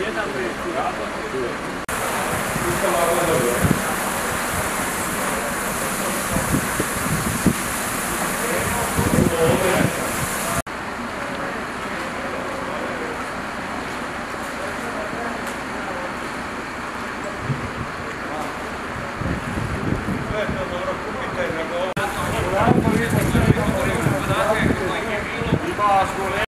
예상을 했습니다. as goleiras.